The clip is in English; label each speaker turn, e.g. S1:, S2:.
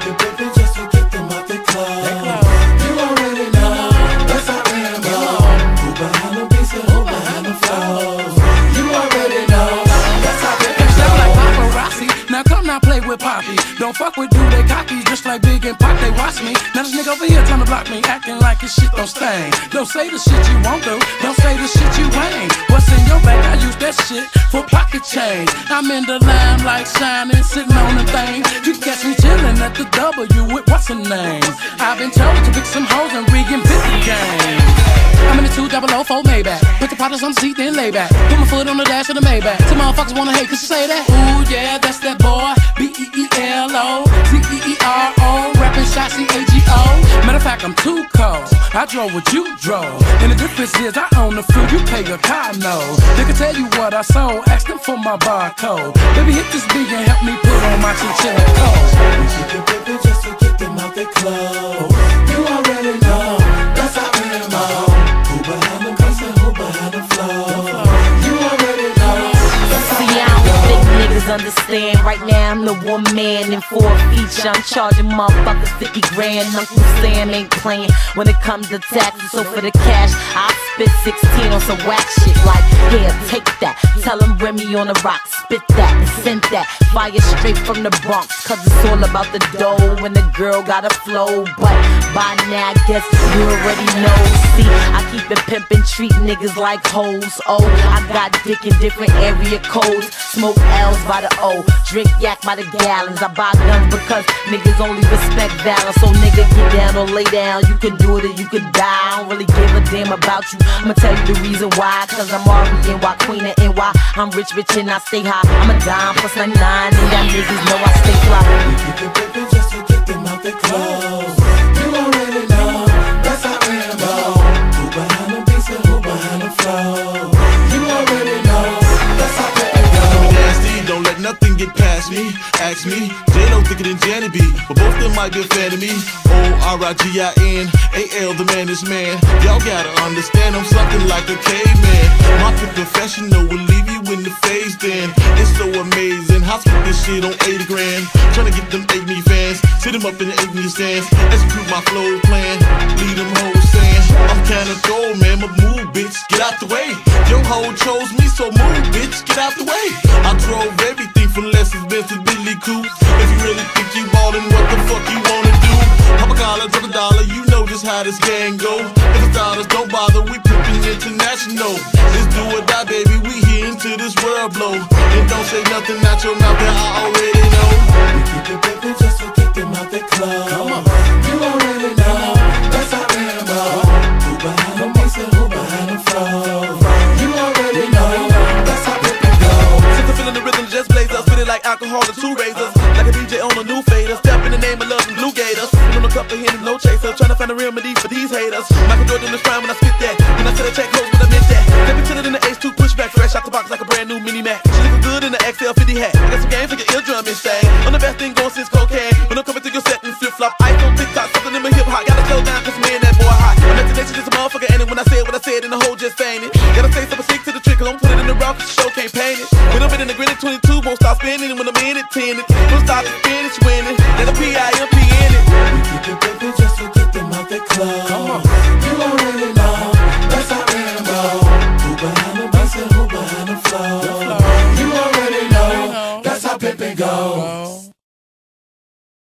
S1: pimpin' just to get them out the club. You already know that's our ammo. Who behind the beats and who behind the flows? You already know that's our Step like
S2: paparazzi. Now come now play with Poppy. Don't fuck with dude, they cocky. Just like Big and Pop, they watch me. Now this nigga over here trying to block me, acting like his shit don't stain. Don't say the shit you won't do. Don't say the shit that shit for pocket change. I'm in the limelight shining, sitting on the thing. You catch me chilling at the W with what's her name? I've been told to pick some hoes and re-get the game. I'm in the 2004 Maybach. Put the bottles on the seat, then lay back. Put my foot on the dash of the Maybach. Some motherfuckers wanna hate, cause you say that. Ooh, yeah, that's that boy. B E E L O. C E E R O. Rapping shot C A G O. Matter of fact, I'm too. I drove what you drove. And the difference is I own the fruit, you pay your car note. They can tell you what I sold. Ask them for my barcode. Baby, hit this beat and help me put on my chinchilla
S1: coat.
S3: Understand. Right now, I'm the one man in four feature. I'm charging motherfuckers 50 grand. Uncle Sam ain't playing when it comes to taxes. So for the cash, I spit 16 on some whack shit. Like, yeah, take that. Tell them Remy on the rock. Spit that and send that. Fire straight from the Bronx. Cause it's all about the dough. When the girl got a flow. But by now, I guess you already know. See, I keep it pimpin', treat niggas like hoes. Oh, I got dick in different area codes. Smoke L's by the O, drink yak by the gallons. I buy guns because niggas only respect valor. So nigga, get down or lay down. You can do it or you can die. I don't really give a damn about you. I'ma tell you the reason why. Cause I'm Ari NY, Queen of NY. I'm rich, rich, and I stay high. I'm a dime plus 99, and that niggas know I stay
S1: fly.
S4: Nothing get past me. Ask me, J-Lo thicker than Janet B, but both of them might be a fan of me. O-R-I-G-I-N, A-L, the man is man. Y'all gotta understand, I'm something like a caveman. My professional will leave you in the phase then. It's so amazing, how split this shit on 80 grand. Tryna get them 8 me fans, sit them up in the 8 me stands. Execute my flow plan, lead them hoes saying, I'm kinda cold, man, but move, bitch, get out the way. Your hoe chose me, so move, bitch, get out the way. I drove everything from Lexus, Benz to Billy Coop. If you really think you ballin', what the fuck you wanna do? Pop a collar, drop a dollar, you know just how this gang go. If it's dollars, don't bother, we pimpin' international. Let's do or die, baby, we here into this world blow. And don't say nothing out your mouth that I already know.
S1: We keep it pimpin' just to get them out the club. Come on.
S5: Alcohol and two razors. Like a DJ on a new fader. Step in the name of love and blue gators. Feeling a cup of no chaser. Trying to find a remedy for these haters. Michael Jordan is prime when I spit that. When I said I check close, but I meant that. Step into it in the H2 pushback. Fresh out the box like a brand new mini Mac. She looking good in the XL50 hat. I got some game for your eardrum and thing. I'm the best thing going since cocaine. When I'm coming through your set and flip flop. I on TikTok, something in my hip hop. Gotta slow down, cause me and that boy hot. My imagination is a motherfucker, and when I said what I said, and the whole just fainted. Gotta say something sick to the tickle, I'm putting in the rock, the show can't paint it. When I'm in the grin at 22, won't stop spinning. When I'm in it, 10 it. Won't stop the finish winning. Let a PIMP in it.
S1: We keep it moving just to get them out the club. Come on. You already know, that's how we roll. Who behind the bass and who behind the flow?
S2: You
S1: already know,
S2: that's how Pippin go.